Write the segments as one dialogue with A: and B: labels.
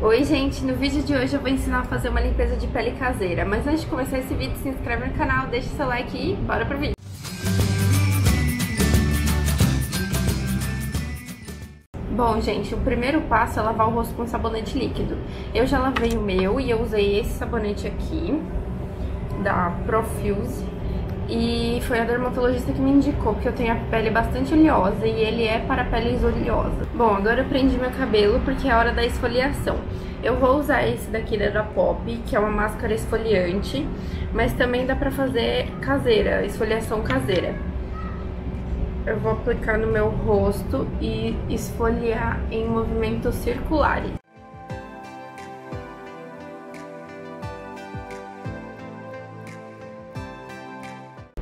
A: Oi gente, no vídeo de hoje eu vou ensinar a fazer uma limpeza de pele caseira. Mas antes de começar esse vídeo, se inscreve no canal, deixa seu like e bora pro vídeo. Bom, gente, o primeiro passo é lavar o rosto com sabonete líquido. Eu já lavei o meu e eu usei esse sabonete aqui Da Profuse e foi a dermatologista que me indicou, porque eu tenho a pele bastante oleosa e ele é para peles oleosa. Bom, agora eu prendi meu cabelo porque é hora da esfoliação. Eu vou usar esse daqui da Pop, que é uma máscara esfoliante, mas também dá pra fazer caseira, esfoliação caseira. Eu vou aplicar no meu rosto e esfoliar em movimentos circulares.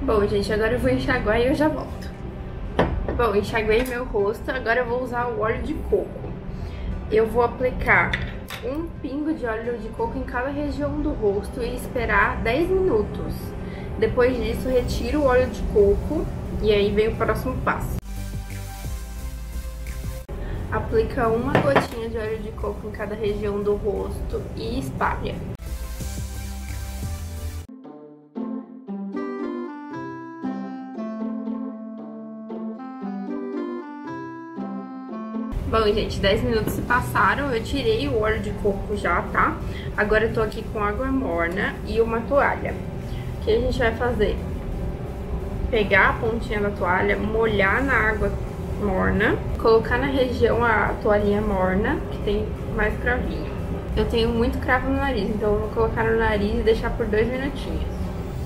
A: Bom, gente, agora eu vou enxaguar e eu já volto. Bom, enxaguei meu rosto, agora eu vou usar o óleo de coco. Eu vou aplicar um pingo de óleo de coco em cada região do rosto e esperar 10 minutos. Depois disso, retiro o óleo de coco e aí vem o próximo passo. Aplica uma gotinha de óleo de coco em cada região do rosto e espalha. Bom, gente, 10 minutos se passaram, eu tirei o óleo de coco já, tá? Agora eu tô aqui com água morna e uma toalha. O que a gente vai fazer? Pegar a pontinha da toalha, molhar na água morna, colocar na região a toalhinha morna, que tem mais cravinho. Eu tenho muito cravo no nariz, então eu vou colocar no nariz e deixar por dois minutinhos.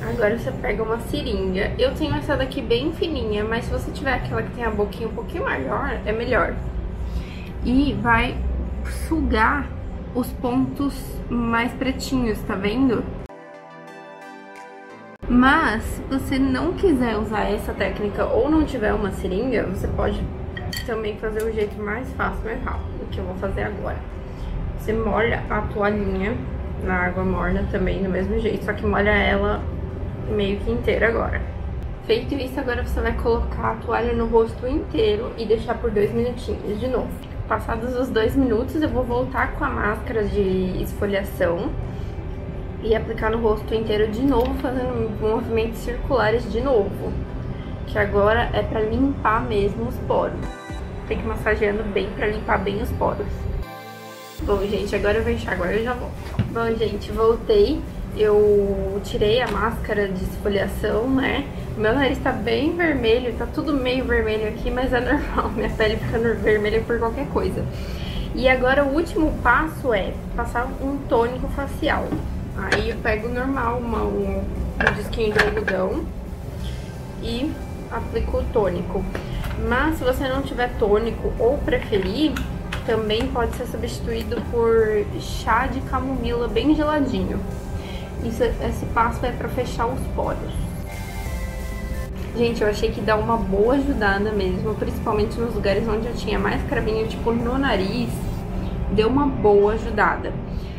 A: Agora você pega uma seringa. Eu tenho essa daqui bem fininha, mas se você tiver aquela que tem a boquinha um pouquinho maior, é melhor e vai sugar os pontos mais pretinhos, tá vendo? Mas, se você não quiser usar essa técnica ou não tiver uma seringa, você pode também fazer o jeito mais fácil, mais rápido, que eu vou fazer agora. Você molha a toalhinha na água morna também, do mesmo jeito, só que molha ela meio que inteira agora. Feito isso, agora você vai colocar a toalha no rosto inteiro e deixar por dois minutinhos de novo. Passados os dois minutos, eu vou voltar com a máscara de esfoliação e aplicar no rosto inteiro de novo, fazendo movimentos circulares de novo. Que agora é pra limpar mesmo os poros. Tem que massageando bem pra limpar bem os poros. Bom, gente, agora eu vou enxaguar e eu já volto. Bom, gente, voltei eu tirei a máscara de esfoliação, né? Meu nariz tá bem vermelho, tá tudo meio vermelho aqui, mas é normal, minha pele ficando vermelha por qualquer coisa. E agora o último passo é passar um tônico facial. Aí eu pego normal, uma, um, um disquinho de algodão e aplico o tônico. Mas se você não tiver tônico ou preferir, também pode ser substituído por chá de camomila bem geladinho. Isso, esse passo é para fechar os poros. Gente, eu achei que dá uma boa ajudada mesmo, principalmente nos lugares onde eu tinha mais cravinho, tipo no nariz, deu uma boa ajudada.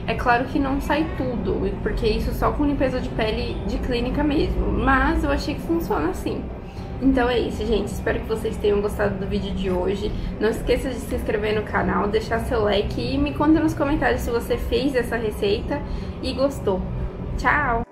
A: É claro que não sai tudo, porque isso só com limpeza de pele de clínica mesmo, mas eu achei que funciona assim. Então é isso, gente. Espero que vocês tenham gostado do vídeo de hoje. Não esqueça de se inscrever no canal, deixar seu like e me conta nos comentários se você fez essa receita e gostou. Tchau!